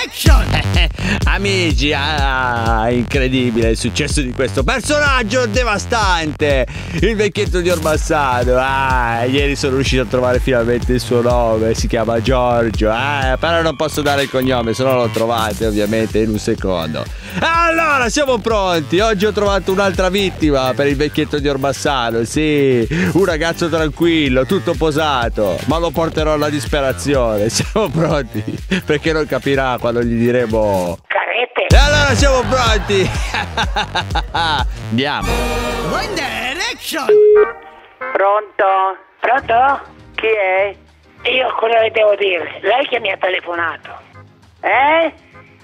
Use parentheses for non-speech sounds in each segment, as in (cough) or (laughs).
Direction! (laughs) Amici, ah, incredibile il successo di questo personaggio devastante! Il vecchietto di Orbassano. Ah, ieri sono riuscito a trovare finalmente il suo nome. Si chiama Giorgio. Ah, però non posso dare il cognome, se no lo trovate ovviamente in un secondo. Allora, siamo pronti. Oggi ho trovato un'altra vittima per il vecchietto di Orbassano. Sì, un ragazzo tranquillo, tutto posato, ma lo porterò alla disperazione. (laughs) Siamo pronti? Perché non capirà quando gli diremo Carete. E allora siamo pronti. (laughs) Andiamo. One Direction! Pronto? Pronto? Chi è? Io cosa le devo dire? Lei che mi ha telefonato. Eh?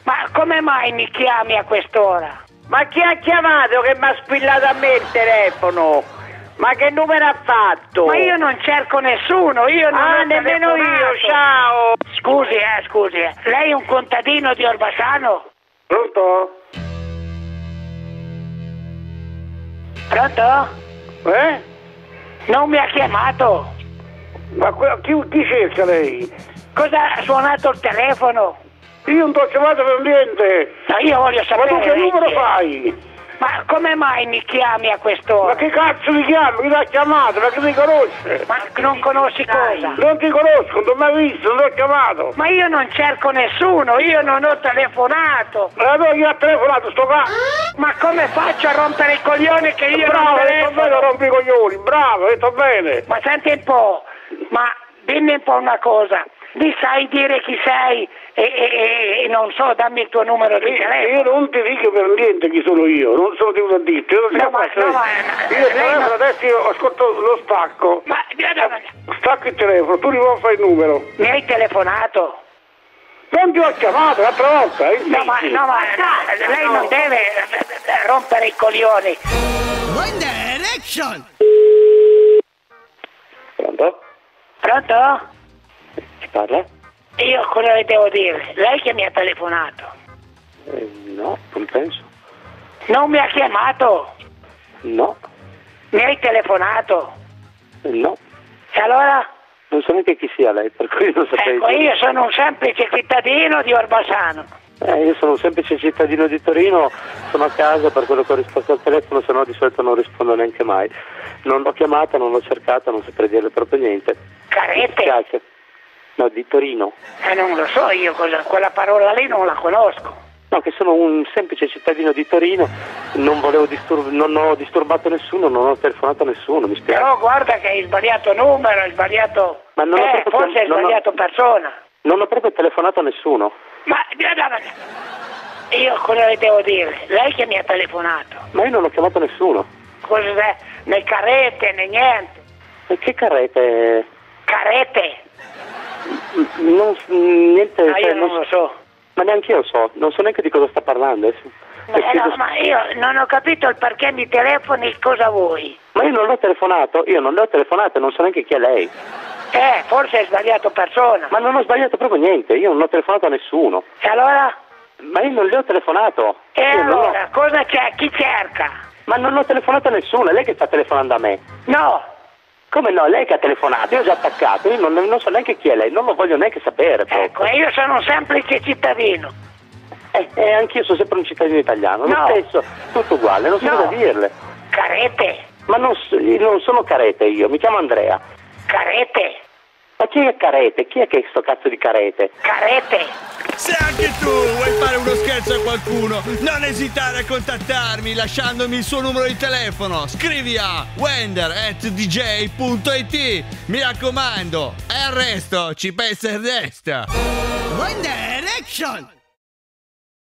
Ma come mai mi chiami a quest'ora? Ma chi ha chiamato che mi ha spillato a me il telefono? Ma che numero ha fatto? Ma io non cerco nessuno, io non Ah, ho nemmeno telefonato. io, ciao! Scusi, eh, scusi. eh. Lei è un contadino di Orbassano? Pronto? Pronto? Eh? Non mi ha chiamato. Ma que- chi, chi cerca lei? Cosa ha suonato il telefono? Io non ti ho chiamato per niente! No, io voglio Ma sapere. tu che numero fai? Ma come mai mi chiami a Ma quest'ora? che cazzo mi chiami? Chi ti ha chiamato? Ma che mi conosce? Ma non conosci cosa? Non ti conosco, non ti ho mai visto, non ti ho chiamato! Ma io non cerco nessuno, io non ho telefonato. Ma allora chi ha telefonato sto cazzo? Ma come faccio a rompere i coglioni che io Bravo, non hai detto bene, telefono? rompi i coglioni, bravo, hai detto bene! Ma senti un po', ma dimmi un po' una cosa. Mi sai dire chi sei e, e- e non so, dammi il tuo numero di Io telefono. non ti dico per niente chi sono io, non sono tenuto a dirti. Io non ti No, ma- no, ma- io il telefono non- adesso io ascolto lo stacco. Ma Stacco il telefono, tu rivolgi fare il numero. mi hai telefonato? Non ti ho chiamato l'altra volta, eh? No, ma, no, ma lei non deve eh, rompere i coglioni. One Direction! Pronto? Pronto? Chi parla? Io cosa le devo dire? Lei che mi ha telefonato. Eh, no, non penso. Non mi ha chiamato, No, mi hai telefonato. eh, no. E allora? Non so neanche chi sia lei, per cui non saprei Ecco, dire. io sono un semplice cittadino di Orbassano. Eh, io sono un semplice cittadino di Torino, sono a casa per quello che ho risposto al telefono, se no di solito non rispondo neanche mai. Non l'ho chiamata, non l'ho cercata, non saprei dirle proprio niente. Mi Carete? No, di Torino. Eh, non lo so io cosa, quella parola lì non la conosco. No, che sono un semplice cittadino di Torino, non volevo distur- non ho disturbato nessuno, non ho telefonato a nessuno, mi spiace. Però guarda che hai sbagliato numero, hai sbagliato... Ma non ho eh, proprio- forse hai non ho- sbagliato persona. Non ho proprio telefonato a nessuno. Ma io cosa le devo dire? Lei che mi ha telefonato. Ma io non ho chiamato nessuno. Cos'è? Né carete né niente. E che carrete? Carete? Non, niente, Ma cioè, io non non- lo so. ma neanche io so, non so neanche di cosa sta parlando. Ma, eh, no, ma io non ho capito il perché mi telefoni cosa vuoi. Ma io non l'ho telefonato, io non le ho telefonato, non so neanche chi è lei. Eh, forse hai sbagliato persona. Ma non ho sbagliato proprio niente, io non ho telefonato a nessuno. E allora? Ma io non le ho telefonato. E Io ho- allora, cosa c'è? Chi cerca? Ma non ho telefonato a nessuno, è lei che sta telefonando a me. No, Come no? Lei che ha telefonato, io ho già attaccato, io non, non so neanche chi è lei, non lo voglio neanche sapere proprio. ecco, e io sono un semplice cittadino. Eh, eh, anch'io sono sempre un cittadino italiano, lo No. stesso, tutto uguale, non so No. cosa dirle. Carete, Ma non, non sono carete io, mi chiamo Andrea. carete, Ma chi è carete? Chi è che è sto cazzo di carete? carete. Se anche tu vuoi fare uno scherzo a qualcuno, non esitare a contattarmi lasciandomi il suo numero di telefono. Scrivi a wender.dj.it. Mi raccomando, e al resto ci pensa il resto. One Direction!